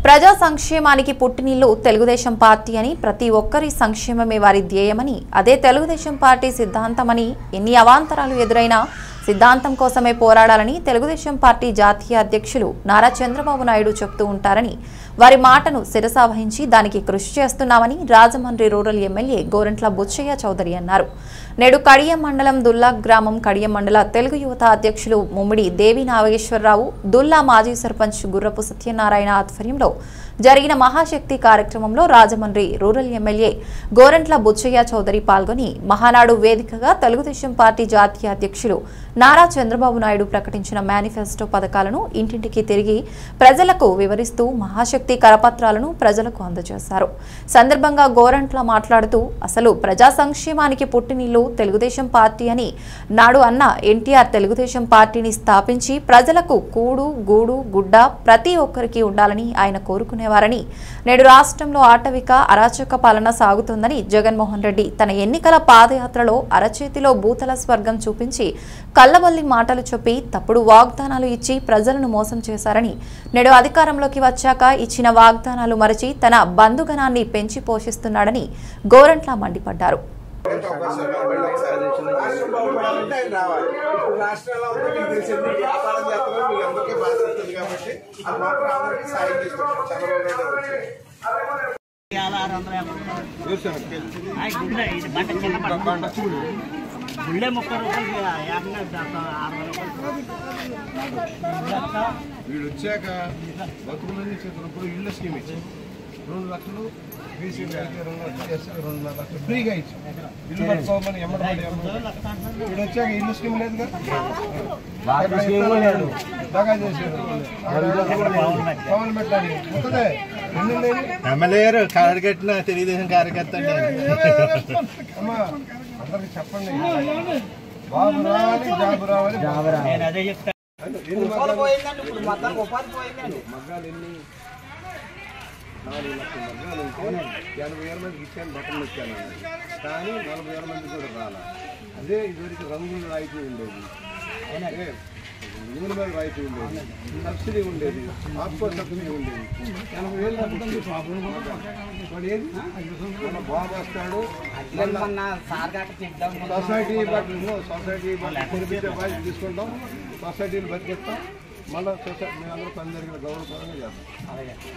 ప్రజా సంక్షేమానికి పుట్టినిల్లు తెలుగుదేశం పార్టీ అని ప్రతి ఒక్కరి సంక్షేమమే వారి ధ్యేయమని అదే తెలుగుదేశం పార్టీ సిద్ధాంతమని ఎన్ని అవాంతరాలు ఎదురైనా సిద్ధాంతం కోసమే పోరాడాలని తెలుగుదేశం పార్టీ జాతీయ అధ్యక్షులు నారా చంద్రబాబు నాయుడు చెప్తూ ఉంటారని వారి మాటను శిరసావహించి దానికి కృషి చేస్తున్నామని రాజమండ్రి రూరల్ ఎమ్మెల్యే గోరంట్ల బుచ్చయ్య చౌదరి అన్నారు. నేడు కడియం మండలం దుల్లా గ్రామం కడియం మండల తెలుగు యువత అధ్యక్షులు ముమ్మిడి దేవి నాగేశ్వరరావు దుల్లా మాజీ సర్పంచ్ గుర్రపు సత్యనారాయణ ఆధ్వర్యంలో జరిగిన మహాశక్తి కార్యక్రమంలో రాజమండ్రి రూరల్ ఎమ్మెల్యే గోరంట్ల బుచ్చయ్య చౌదరి పాల్గొని మహానాడు వేదికగా తెలుగుదేశం పార్టీ జాతీయ అధ్యక్షులు నారా చంద్రబాబు నాయుడు ప్రకటించిన మేనిఫెస్టో పథకాలను ఇంటింటికి తిరిగి ప్రజలకు వివరిస్తూ మహాశక్తి కరపత్రాలను ప్రజలకు అందజేశారు. సందర్భంగా గోరంట్ల మాట్లాడుతూ అసలు ప్రజా సంక్షేమానికి పుట్టినిల్లు తెలుగుదేశం పార్టీ అని నాడు అన్న ఎన్టీఆర్ తెలుగుదేశం పార్టీని స్థాపించి ప్రజలకు కూడు గూడు గుడ్డ ప్రతి ఒక్కరికి ఉండాలని ఆయన కోరుకునేవారని నేడు రాష్ట్రంలో ఆటవిక అరాచక పాలన సాగుతుందని జగన్మోహన్ రెడ్డి తన ఎన్నికల పాదయాత్రలో అరచేతిలో భూతల స్వర్గం చూపించి కళ్ళవల్లి మాటలు చెప్పి తప్పుడు వాగ్దానాలు ఇచ్చి ప్రజలను మోసం చేశారని నేడు అధికారంలోకి వచ్చాక ఇచ్చిన వాగ్దానాలు మరచి తన బంధుగణాన్ని పెంచి పోషిస్తున్నాడని గోరంట్ల మండిపడ్డారు. రాష్ట్రాల్లో గుళ్ళే ముప్పై రూపాయలు యాభై అరవై రూపాయలు వీడు వచ్చాక బతుకులని చేతున్నప్పుడు ఇళ్ళ స్కీమ్ రెండు లక్షలు బీసీ రెండు ఫ్రీగా ఇచ్చి ఇల్లు ఎమ్మడి వీడు వచ్చాక ఇల్లు స్కీమ్ పవన్ పెట్టాలి ఎన్ని లేని ఎమ్మెల్యే గారు కార్యకర్త తెలుగుదేశం కార్యకర్త చెప్పండి బాబు రావాలి జాబు రావాలి నాలుగు లక్షల మగ్గాలు ఉంటే ఎనభై వేల మందికి ఇచ్చాను బట్టలు ఇచ్చాను కానీ నలభై వేల మంది కూడా రాలా. అదే ఇదివరకు రంగులు రాయితీ ఉండేది. మీద రాయితీ ఉండేది సబ్సిడీ ఉండేది ఆప్కో సబ్సిడీ ఉండేది. ఎనభై వేలు మన బాబు వస్తాడు. సొసైటీ బట్టలు సొసైటీ బాధ్యత తీసుకుంటాం. సొసైటీని బతికిస్తాం. మళ్ళీ సొసైటీ మేము అందరూ పని జరిగిన గౌరవపరంగా చేస్తాం